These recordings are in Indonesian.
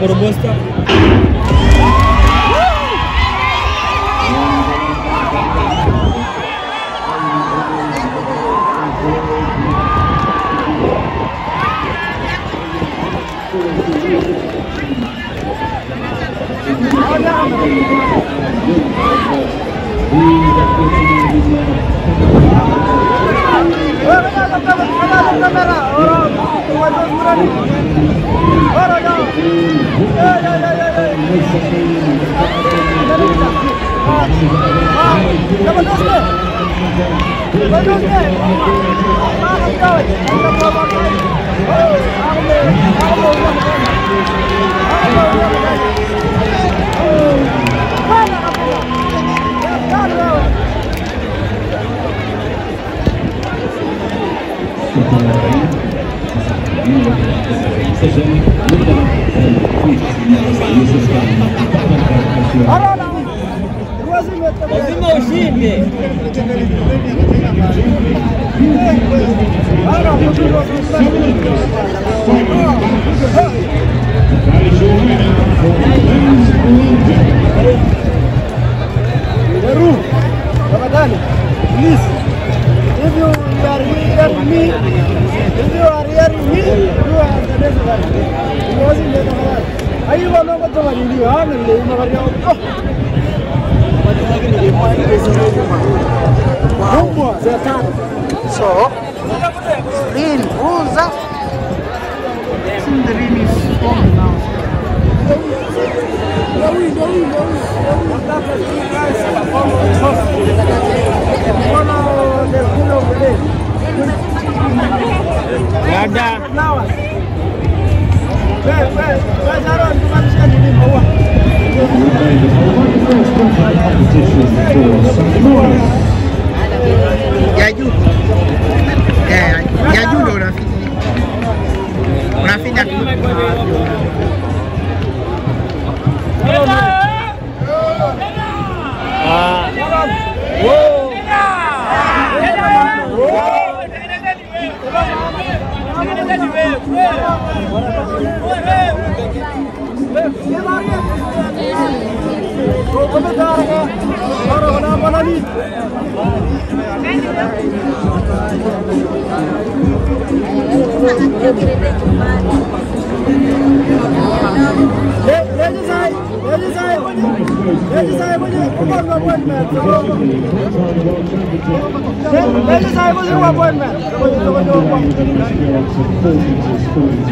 porbul ăsta? Oh. Oh, Norwegian leader and fifth Yusufkan Tatarkar Дару, Рамадан, вниз. If you are hearing me, if you are hearing me, you are So, rain pulls up. I think the rain is gone now. Lada. So, Rin Rosa. I think Bora, bora, tá bora.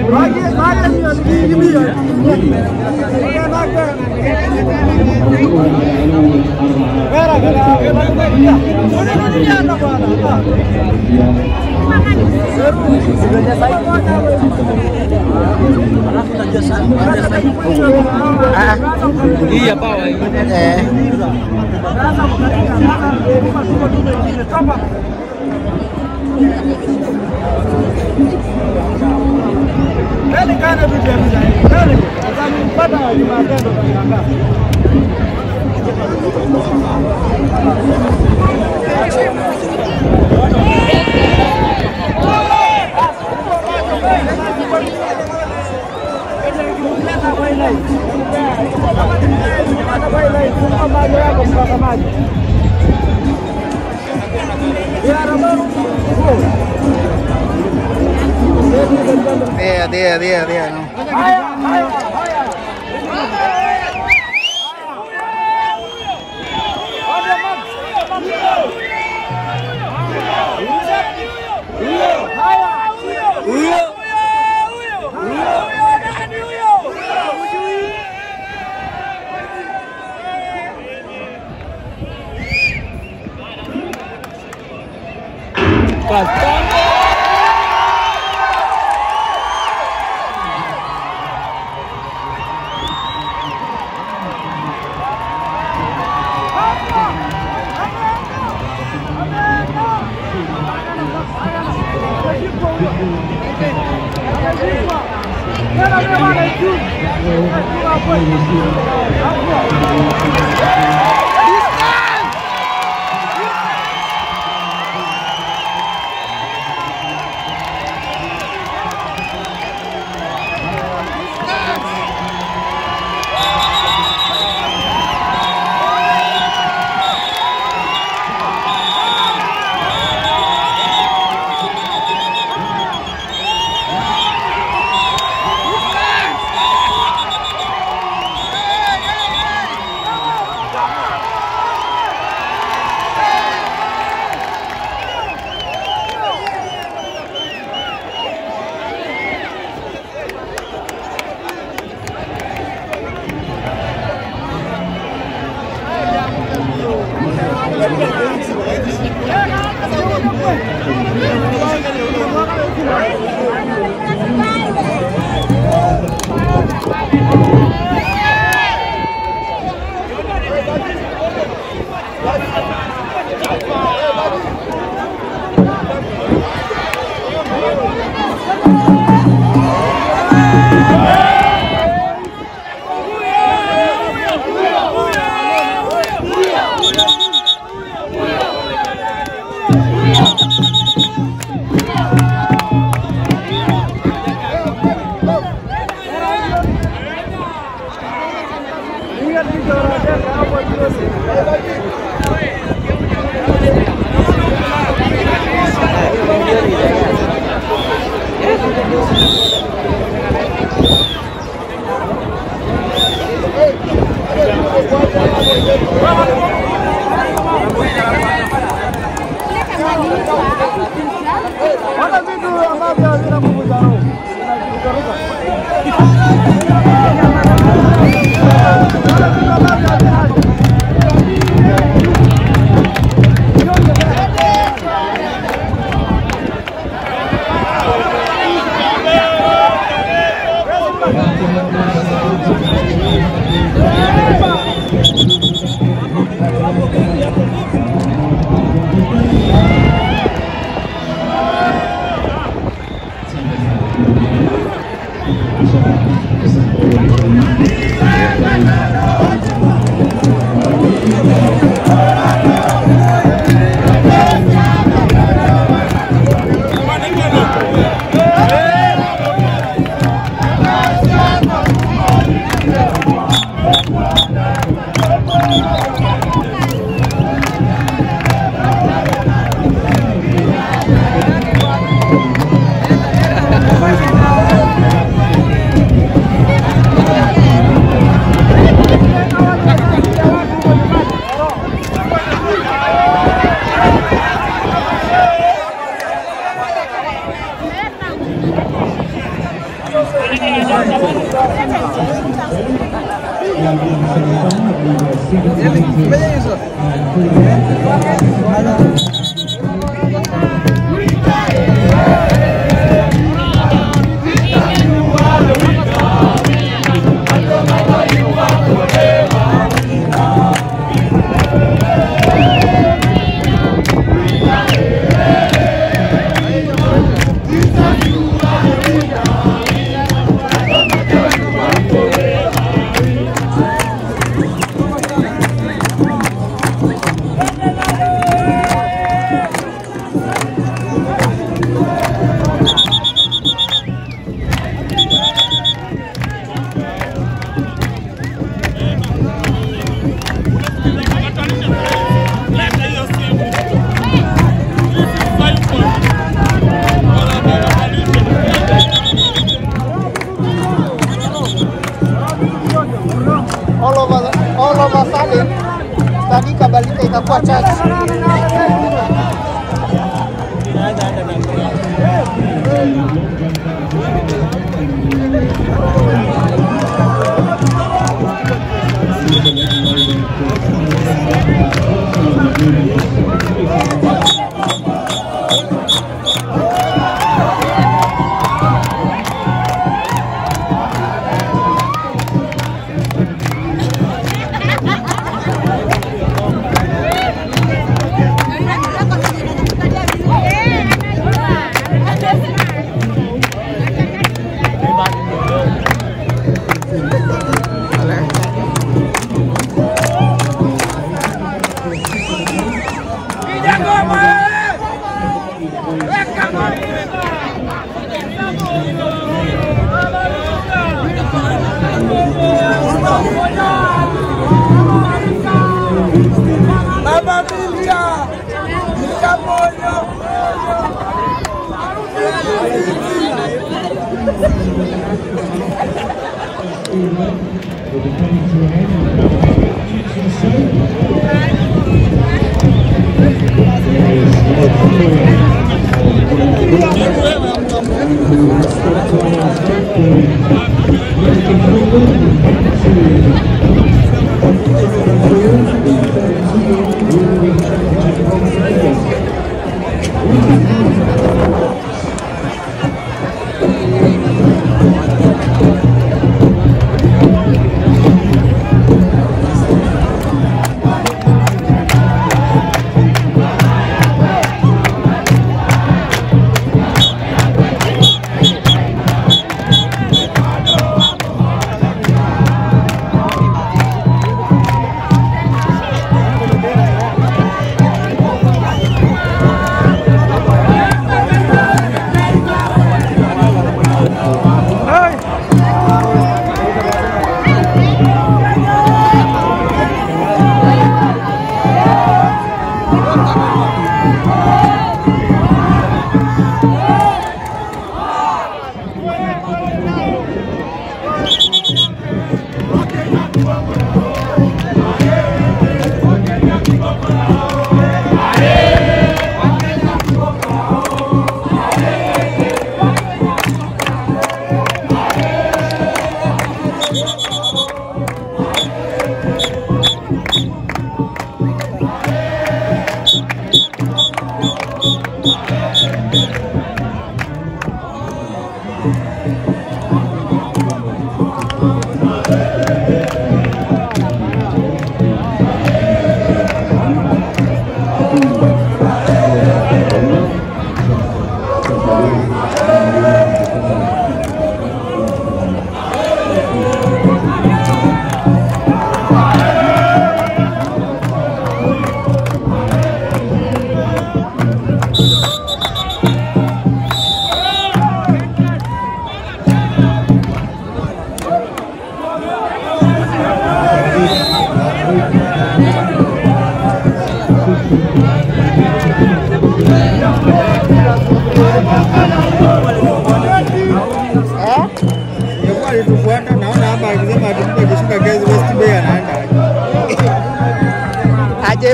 Right here, right here, give me a Iya pak. Eh. Thank you. Elikana vitu ya mizani. Mpata wa Jumatano na Jumatano. Ya Rabbana, Día, día, día, día, no. Olha a vida, a virar vira o Bujarão.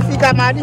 fica mal.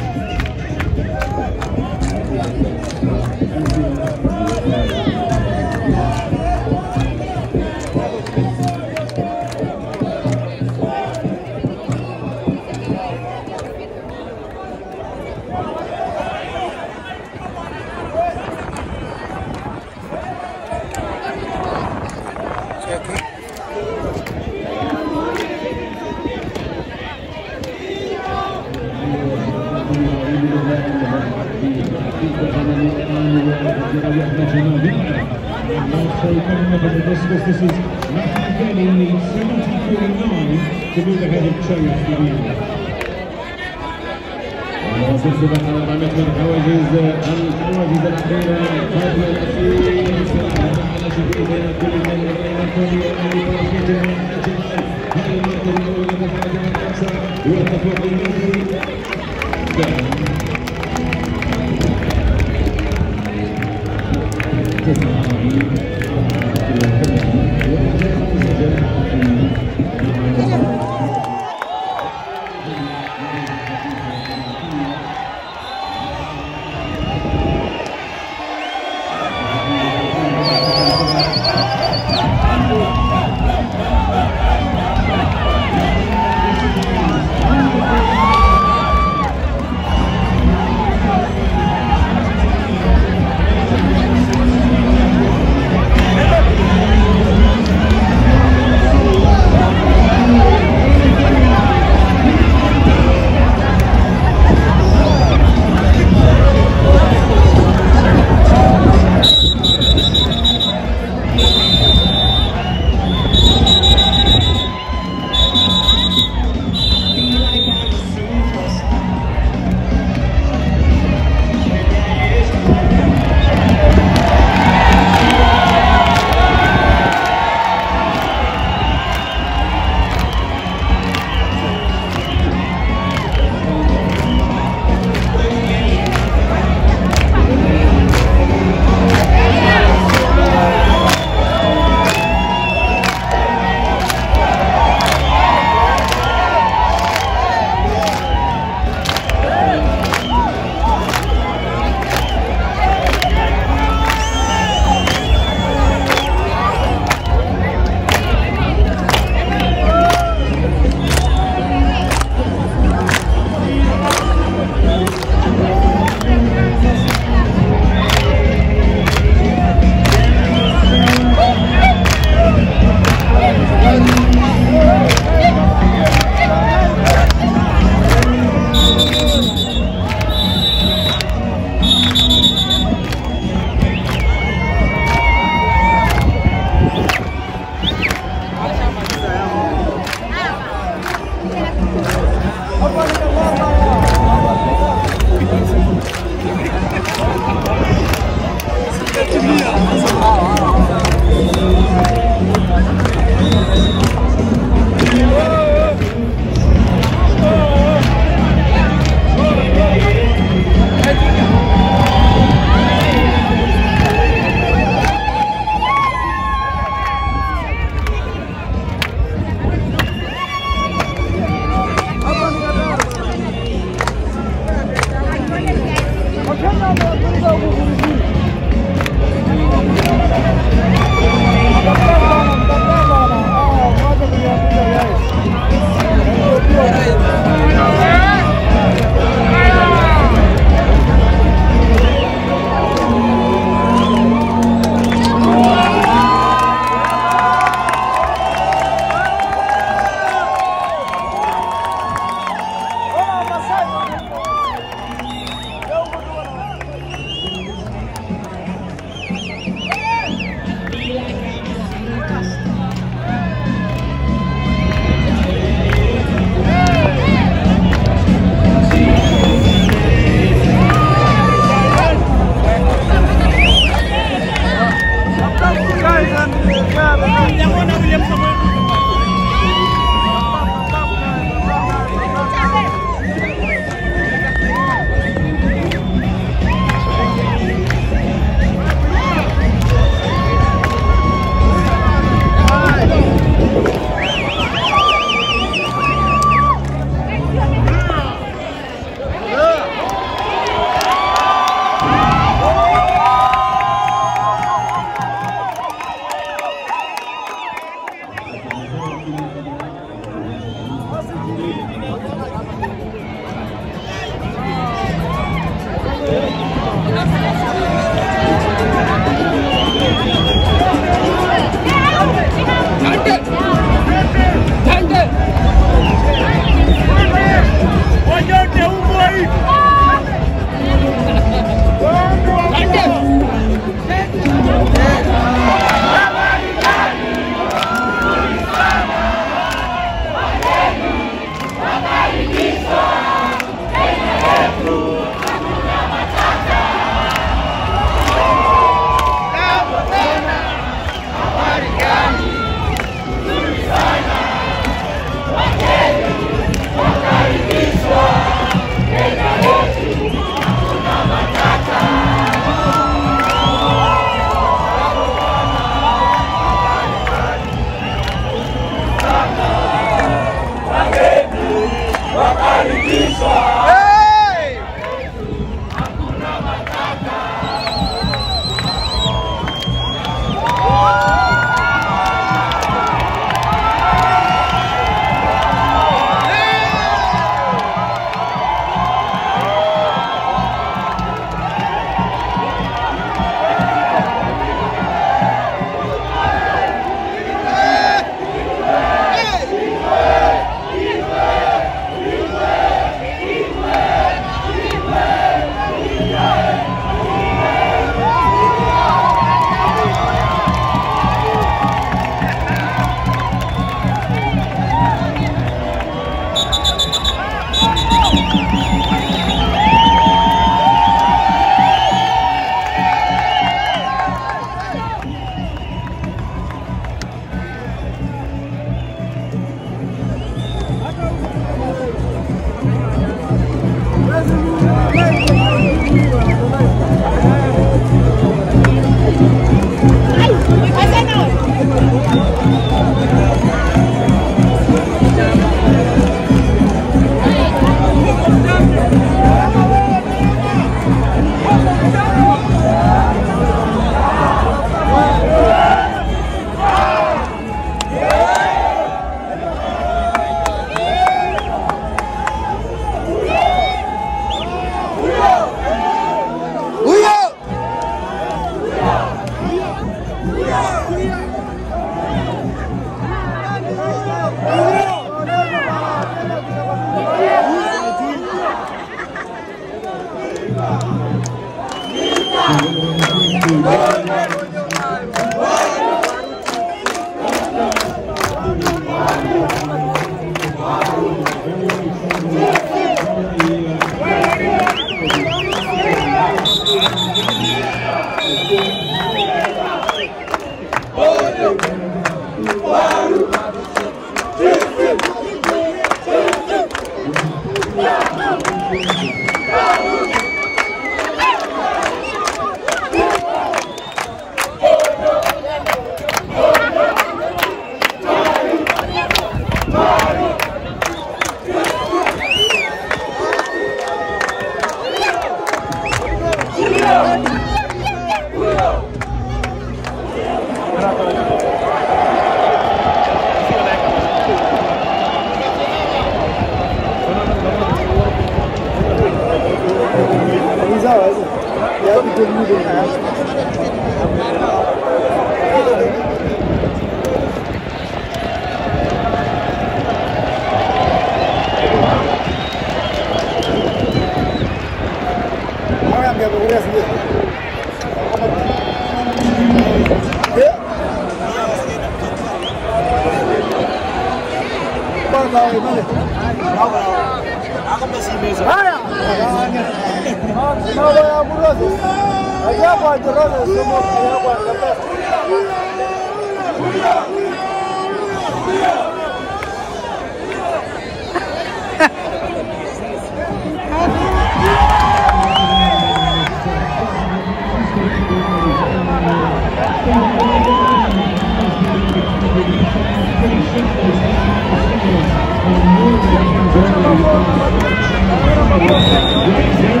James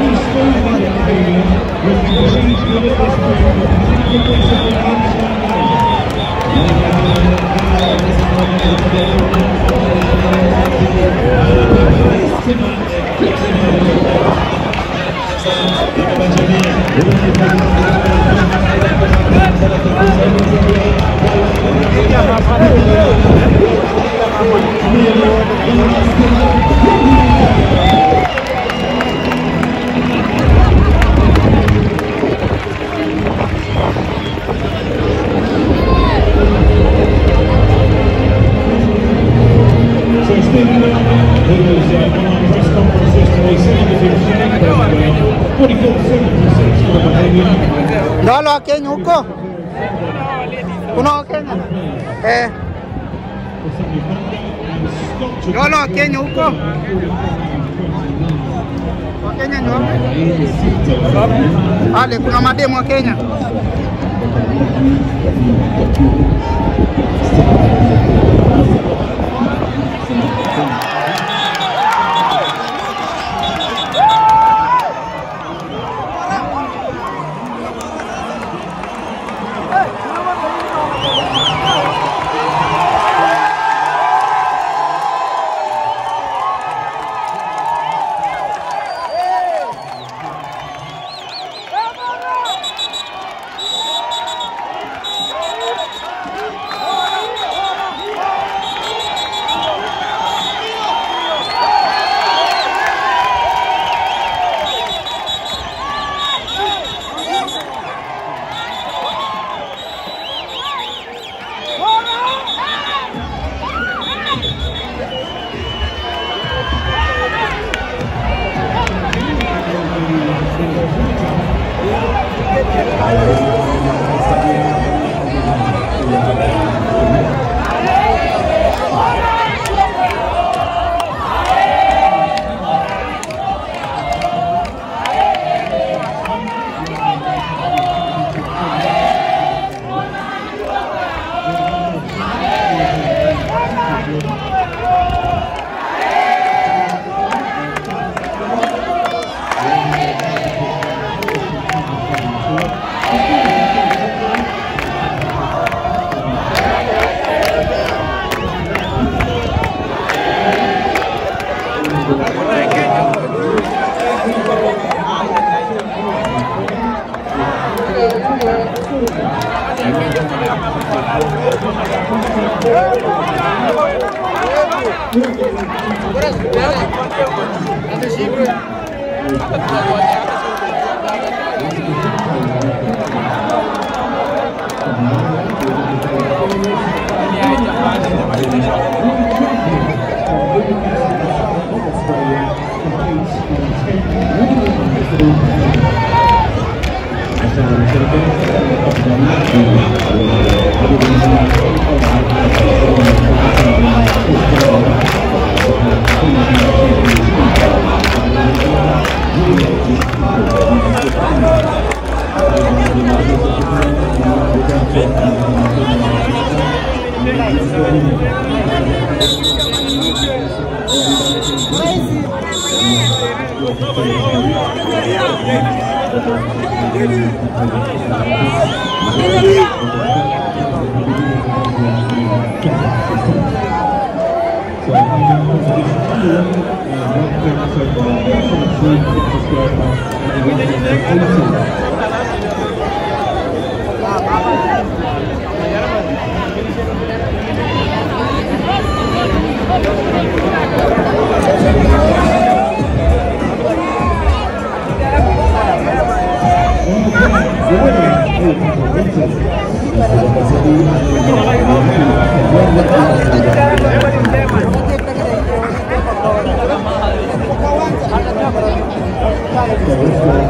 Ale, kuna mademu wa Kenya. Vamos, vai,